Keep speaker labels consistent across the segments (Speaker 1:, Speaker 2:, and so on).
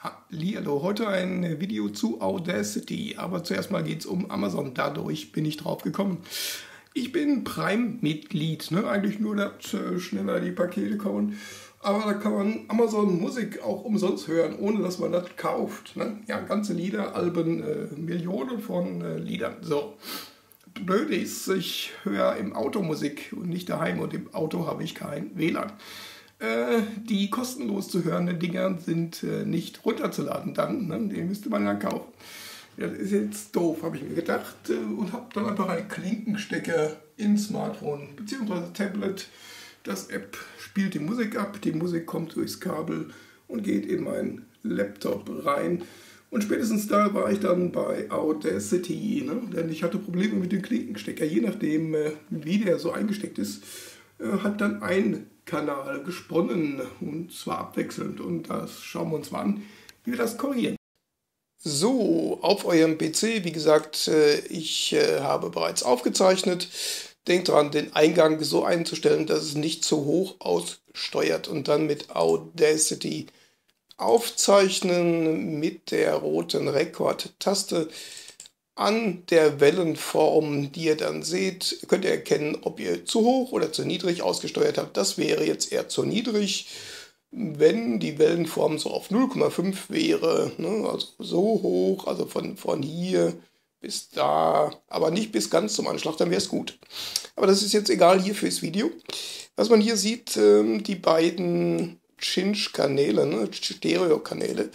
Speaker 1: Hallo, heute ein Video zu Audacity, aber zuerst mal geht es um Amazon, dadurch bin ich drauf gekommen. Ich bin Prime-Mitglied, ne? eigentlich nur, dass äh, schneller die Pakete kommen, aber da kann man Amazon Musik auch umsonst hören, ohne dass man das kauft. Ne? Ja, ganze Lieder, Alben, äh, Millionen von äh, Liedern. So, blöd ist, ich höre im Auto Musik und nicht daheim und im Auto habe ich kein WLAN. Äh, die kostenlos zu hörenden Dinger sind äh, nicht runterzuladen dann. Ne? Die müsste man dann kaufen. Das ist jetzt doof, habe ich mir gedacht. Äh, und habe dann einfach einen Klinkenstecker ins Smartphone bzw. Tablet. Das App spielt die Musik ab, die Musik kommt durchs Kabel und geht in meinen Laptop rein. Und spätestens da war ich dann bei Audacity, ne? denn ich hatte Probleme mit dem Klinkenstecker. Je nachdem, wie der so eingesteckt ist, hat dann ein Kanal gesponnen und zwar abwechselnd und das schauen wir uns mal an, wie wir das korrigieren. So, auf eurem PC, wie gesagt, äh, ich äh, habe bereits aufgezeichnet. Denkt dran, den Eingang so einzustellen, dass es nicht zu hoch aussteuert und dann mit Audacity aufzeichnen mit der roten Rekord-Taste an der Wellenform, die ihr dann seht, könnt ihr erkennen, ob ihr zu hoch oder zu niedrig ausgesteuert habt. Das wäre jetzt eher zu niedrig. Wenn die Wellenform so auf 0,5 wäre, ne, also so hoch, also von, von hier bis da, aber nicht bis ganz zum Anschlag, dann wäre es gut. Aber das ist jetzt egal hier fürs Video. Was man hier sieht, ähm, die beiden Chinch-Kanäle, ne, Stereo-Kanäle,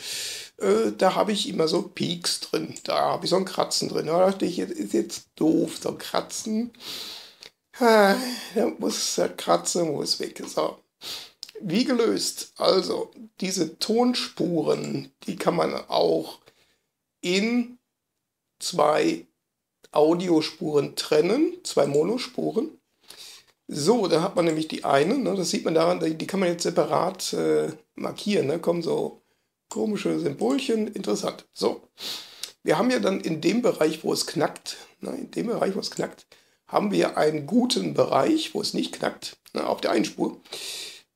Speaker 1: äh, da habe ich immer so Peaks drin. Da habe ich so ein Kratzen drin. Da dachte ich, jetzt ist jetzt doof, so ein Kratzen. da muss der Kratzen muss weg. So. Wie gelöst? Also, diese Tonspuren, die kann man auch in zwei Audiospuren trennen, zwei Monospuren. So, da hat man nämlich die eine, ne, das sieht man daran, die, kann man jetzt separat äh, markieren. Ne, kommen so komische Symbolchen, interessant. So, wir haben ja dann in dem Bereich, wo es knackt, ne, in dem Bereich, wo es knackt, haben wir einen guten Bereich, wo es nicht knackt, ne, auf der Einspur.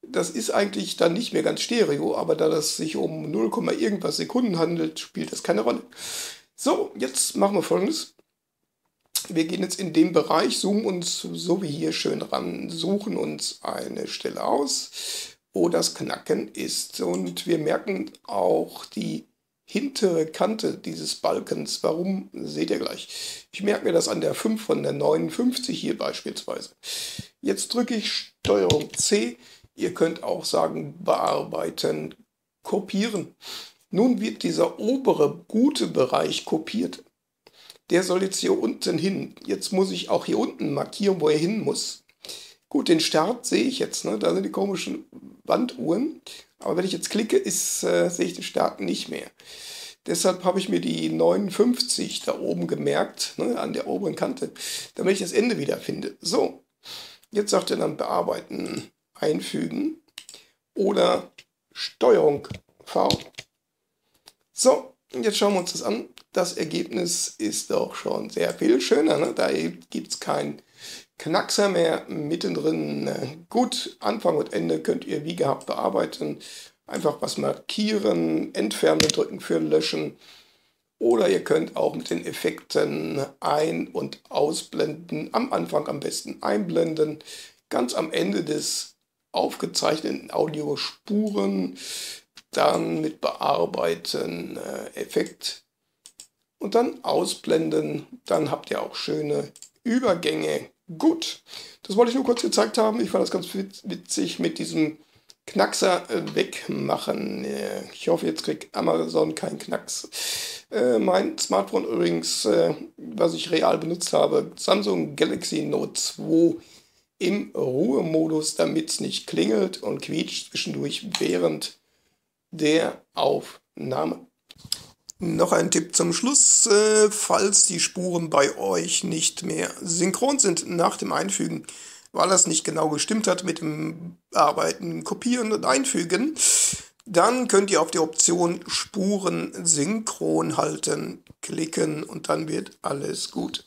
Speaker 1: Das ist eigentlich dann nicht mehr ganz stereo, aber da das sich um 0, irgendwas Sekunden handelt, spielt das keine Rolle. So, jetzt machen wir folgendes. Wir gehen jetzt in dem Bereich, zoomen uns so wie hier schön ran, suchen uns eine Stelle aus, wo das Knacken ist. Und wir merken auch die hintere Kante dieses Balkens. Warum, seht ihr gleich. Ich merke mir das an der 5 von der 59 hier beispielsweise. Jetzt drücke ich Steuerung C. Ihr könnt auch sagen, bearbeiten, kopieren. Nun wird dieser obere gute Bereich kopiert. Der soll jetzt hier unten hin. Jetzt muss ich auch hier unten markieren, wo er hin muss. Gut, den Start sehe ich jetzt, ne? da sind die komischen Wanduhren. Aber wenn ich jetzt klicke, ist, äh, sehe ich den Start nicht mehr. Deshalb habe ich mir die 59 da oben gemerkt, ne, an der oberen Kante, damit ich das Ende wiederfinde. So, jetzt sagt er dann Bearbeiten, Einfügen oder Steuerung V. So, jetzt schauen wir uns das an. Das Ergebnis ist doch schon sehr viel schöner. Ne? Da gibt es kein Knackser mehr mittendrin. Gut, Anfang und Ende könnt ihr wie gehabt bearbeiten. Einfach was markieren, entfernen drücken für löschen. Oder ihr könnt auch mit den Effekten ein- und ausblenden. Am Anfang am besten einblenden. Ganz am Ende des aufgezeichneten Audiospuren. Dann mit Bearbeiten, äh, Effekt und dann ausblenden. Dann habt ihr auch schöne Übergänge. Gut, das wollte ich nur kurz gezeigt haben. Ich fand das ganz witzig mit diesem Knackser äh, wegmachen. Ich hoffe, jetzt kriegt Amazon keinen Knacks. Äh, mein Smartphone übrigens, äh, was ich real benutzt habe, Samsung Galaxy Note 2 im Ruhemodus, damit es nicht klingelt und quietscht zwischendurch während der Aufnahme. Noch ein Tipp zum Schluss, äh, falls die Spuren bei euch nicht mehr synchron sind nach dem Einfügen, weil das nicht genau gestimmt hat mit dem Arbeiten, Kopieren und Einfügen, dann könnt ihr auf die Option Spuren synchron halten, klicken und dann wird alles gut.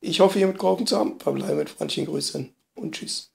Speaker 1: Ich hoffe, ihr mitgeholfen zu haben. Verbleibe mit freundlichen Grüßen und tschüss.